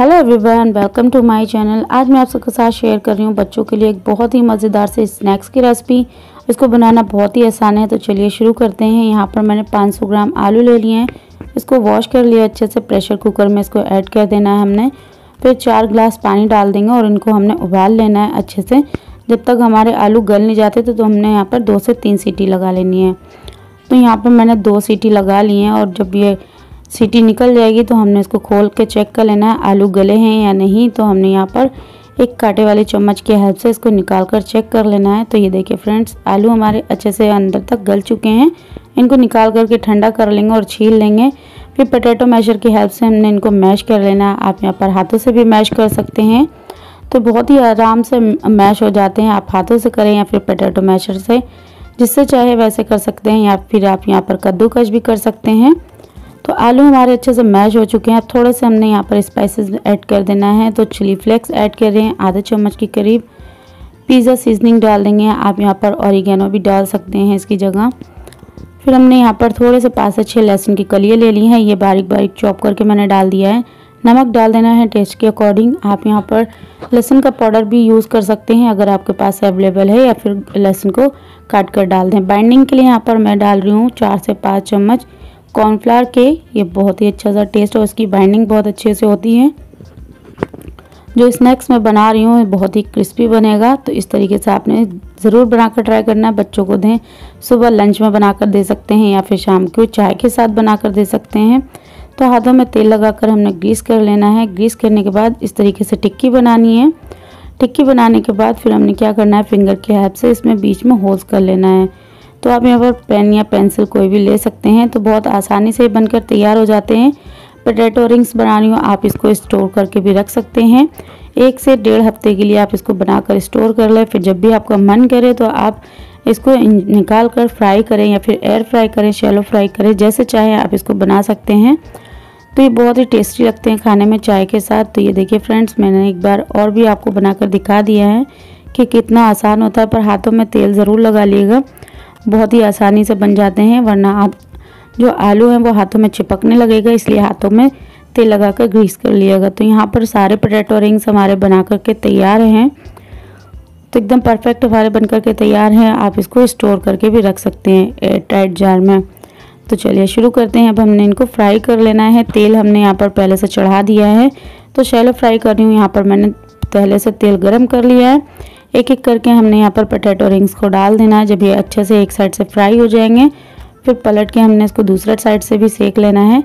Hello everyone welcome to my channel आज मैं आप सबके साथ शेयर कर रही हूँ बच्चों के लिए एक बहुत ही मज़ेदार से स्नैक्स की रेसिपी इसको बनाना बहुत ही आसान है तो चलिए शुरू करते हैं। यहाँ पर मैंने 500 ग्राम आलू ले लिए हैं। इसको वॉश कर लिया अच्छे से प्रेशर कुकर में इसको ऐड कर देना है हमने। फिर चार ग्लास पानी डाल देंगे और इनको हमने उबाल लेना है अच्छे से। जब तक हमारे आलू गल नहीं जाते तो, तो हमने यहाँ पर दो से तीन सीटी लगा लेनी है। तो यहाँ पर मैंने दो सीटी लगा ली हैं और जब ये सीटी निकल जाएगी तो हमने इसको खोल के चेक कर लेना है, आलू गले हैं या नहीं तो हमने यहाँ पर एक कांटे वाले चम्मच की हेल्प से इसको निकाल कर चेक कर लेना है। तो ये देखिए फ्रेंड्स आलू हमारे अच्छे से अंदर तक गल चुके हैं। इनको निकाल करके ठंडा कर लेंगे और छील लेंगे। फिर पटेटो मैशर की हेल्प से हमने इनको मैश कर लेना है। आप यहाँ पर हाथों से भी मैश कर सकते हैं। तो बहुत ही आराम से मैश हो जाते हैं। आप हाथों से करें या फिर पटेटो मैशर से। जिससे चाहे वैसे कर सकते हैं या फिर आप यहाँ पर कद्दूकश भी कर सकते हैं। तो आलू हमारे अच्छे से मैश हो चुके हैं। थोड़े से हमने यहाँ पर स्पाइसेस ऐड कर देना है। तो चिली फ्लेक्स ऐड कर रहे हैं। आधे चम्मच के करीब पिज़्ज़ा सीजनिंग डाल देंगे। आप यहाँ पर ऑरिगेनो भी डाल सकते हैं इसकी जगह। फिर हमने यहाँ पर थोड़े से पाँच से छः लहसुन की कलियाँ ले ली हैं। ये बारीक बारीक चॉप करके मैंने डाल दिया है। नमक डाल देना है टेस्ट के अकॉर्डिंग आप यहाँ पर लहसुन का पाउडर भी यूज़ कर सकते हैं। अगर आपके पास अवेलेबल है या फिर लहसुन को काट कर डाल दें। बाइंडिंग के लिए यहाँ पर मैं डाल रही हूँ चार से पाँच चम्मच कॉर्नफ्लावर के, ये बहुत ही अच्छा सा टेस्ट और उसकी बाइंडिंग बहुत अच्छे से होती है। जो स्नैक्स मैं बना रही हूँ बहुत ही क्रिस्पी बनेगा तो इस तरीके से आपने ज़रूर बनाकर ट्राई करना है। बच्चों को दें, सुबह लंच में बनाकर दे सकते हैं या फिर शाम को चाय के साथ बनाकर दे सकते हैं। तो हाथों में तेल लगाकर हमने ग्रीस कर लेना है। ग्रीस करने के बाद इस तरीके से टिक्की बनानी है। टिक्की बनाने के बाद फिर हमने क्या करना है फिंगर के हेल्प से इसमें बीच में होल्स कर लेना है। तो आप यहाँ पर पेन या पेंसिल कोई भी ले सकते हैं। तो बहुत आसानी से बनकर तैयार हो जाते हैं। पटेटो रिंग्स बना रही हूँ, आप इसको स्टोर करके भी रख सकते हैं। एक से डेढ़ हफ़्ते के लिए आप इसको बनाकर स्टोर कर लें। फिर जब भी आपका मन करे तो आप इसको निकाल कर फ्राई करें या फिर एयर फ्राई करें शैलो फ्राई करें, जैसे चाहें आप इसको बना सकते हैं। तो ये बहुत ही टेस्टी लगते हैं खाने में चाय के साथ। तो ये देखिए फ्रेंड्स मैंने एक बार और भी आपको बनाकर दिखा दिया है कि कितना आसान होता है, पर हाथों में तेल ज़रूर लगा लिएगा। बहुत ही आसानी से बन जाते हैं, वरना आप जो आलू हैं वो हाथों में चिपकने लगेगा, इसलिए हाथों में तेल लगा कर ग्रीस कर लिएगा। तो यहाँ पर सारे पोटैटो रिंग्स हमारे बना कर के तैयार हैं। तो एकदम परफेक्ट हमारे बन कर के तैयार हैं। आप इसको स्टोर करके भी रख सकते हैं एयर टाइट जार में। तो चलिए शुरू करते हैं। अब हमने इनको फ्राई कर लेना है। तेल हमने यहाँ पर पहले से चढ़ा दिया है। तो शैलो फ्राई कर रही हूँ। यहाँ पर मैंने पहले से तेल गर्म कर लिया है। एक एक करके हमने यहाँ पर पटेटो रिंग्स को डाल देना है। जब ये अच्छे से एक साइड से फ्राई हो जाएँगे, फिर पलट के हमने इसको दूसरे साइड से भी सेक लेना है।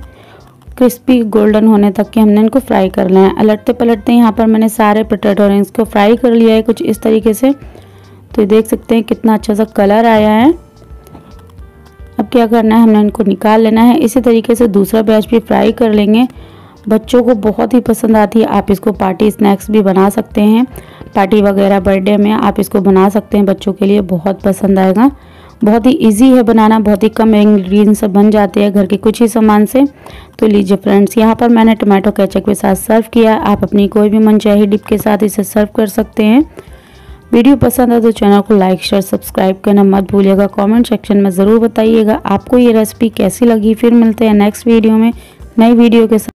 क्रिस्पी गोल्डन होने तक के हमने इनको फ्राई कर लेना है। अलटते पलटते यहाँ पर मैंने सारे पटेटो रिंग्स को फ्राई कर लिया है कुछ इस तरीके से। तो ये देख सकते हैं कितना अच्छा सा कलर आया है। अब क्या करना है, हमने इनको निकाल लेना है। इसी तरीके से दूसरा बैच भी फ्राई कर लेंगे। बच्चों को बहुत ही पसंद आती है। आप इसको पार्टी स्नैक्स भी बना सकते हैं। पार्टी वगैरह बर्थडे में आप इसको बना सकते हैं बच्चों के लिए, बहुत पसंद आएगा। बहुत ही इजी है बनाना, बहुत ही कम इंग्रेडिएंट्स से बन जाते हैं घर के कुछ ही सामान से। तो लीजिए फ्रेंड्स यहाँ पर मैंने टमाटो केचप के साथ सर्व किया। आप अपनी कोई भी मनचाही डिप के साथ इसे सर्व कर सकते हैं। वीडियो पसंद है तो चैनल को लाइक शेयर सब्सक्राइब करना मत भूलिएगा। कमेंट सेक्शन में ज़रूर बताइएगा आपको ये रेसिपी कैसी लगी। फिर मिलते हैं नेक्स्ट वीडियो में। नई वीडियो के साथ।